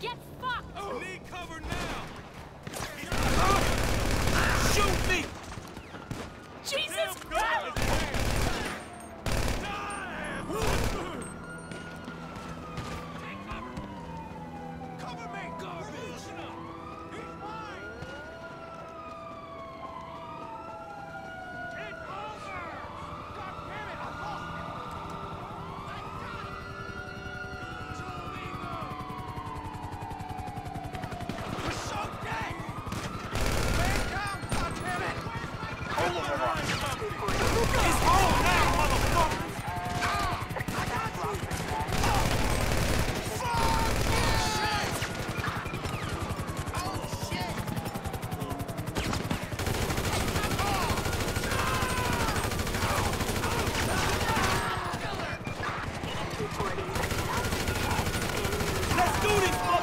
Get do this,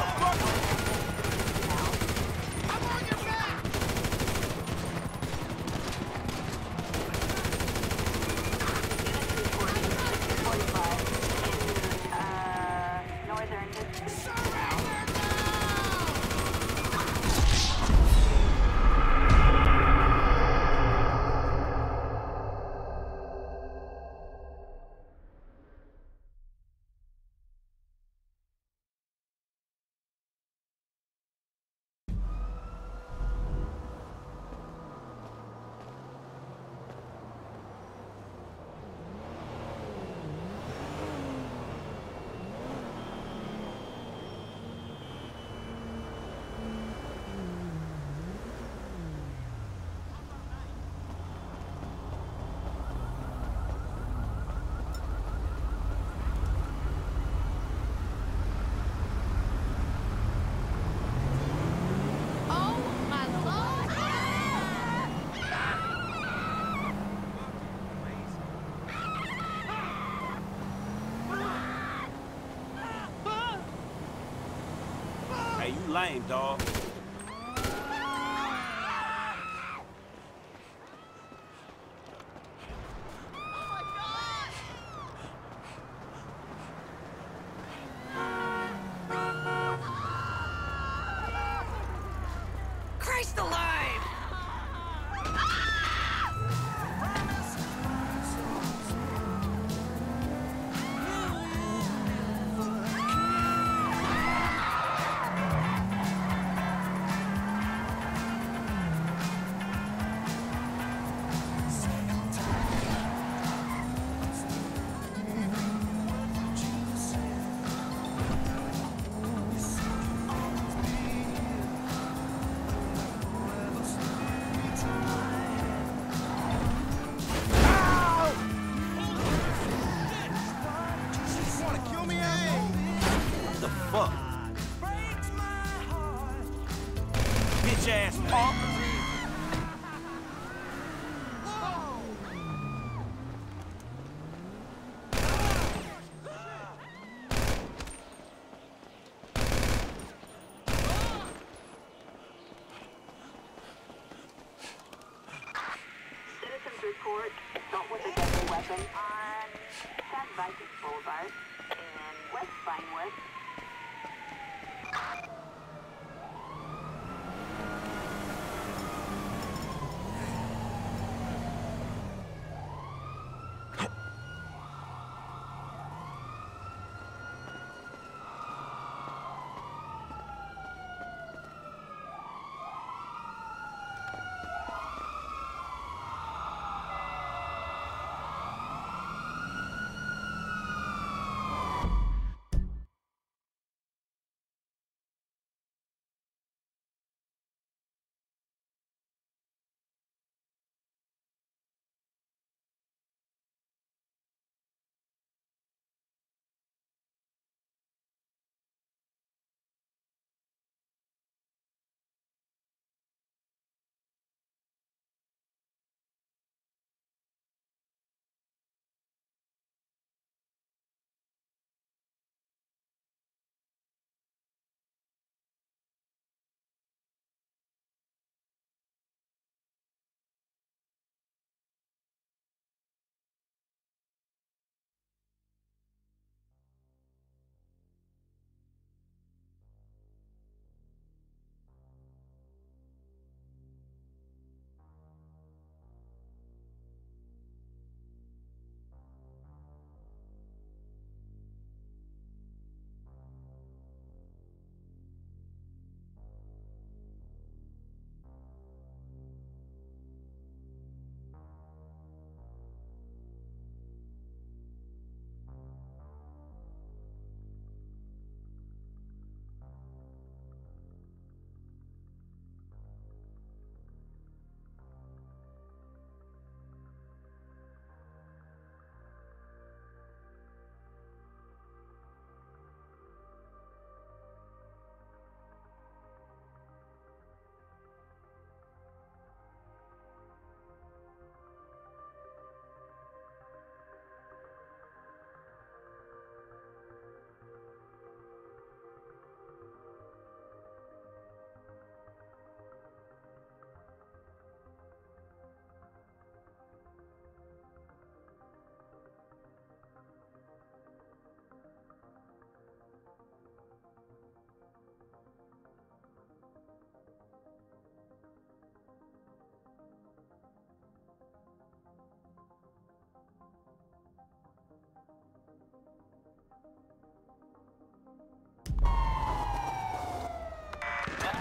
Hey, you lame, dog. homie. What the fuck? Bitch ass punk. Vinewood and West Vinewood.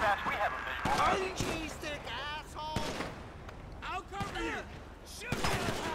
Dispatch, we have a visual. Cheese stick, asshole! I'll cover you! Shoot!